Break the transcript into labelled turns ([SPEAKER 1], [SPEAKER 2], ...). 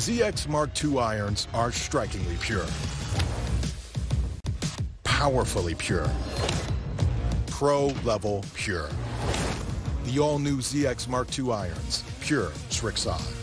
[SPEAKER 1] ZX Mark II irons are strikingly pure. Powerfully pure. Pro-level pure. The all-new ZX Mark II irons. Pure Srixon.